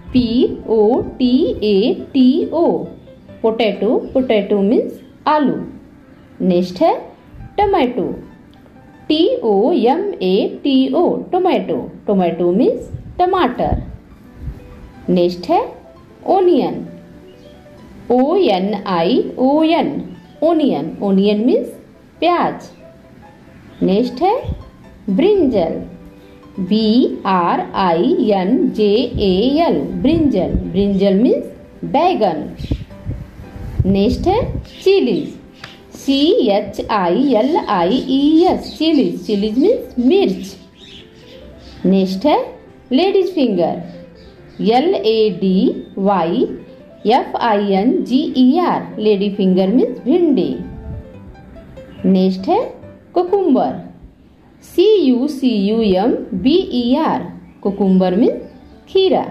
P O T A T O. Potato potato means आलू। Next है tomato T O M A T O tomato tomato means टमाटर। Next है onion O N I O N onion onion means प्याज। Next है brinjal B R I N J A L brinjal brinjal means बैगन. Next है chillies C H I L I E S chillies chillies means मिर्च. Next है ladies finger L A D Y F I N G E R lady finger means भिंडी. Next है cucumber C U C U M B E R cucumber mean खीरा।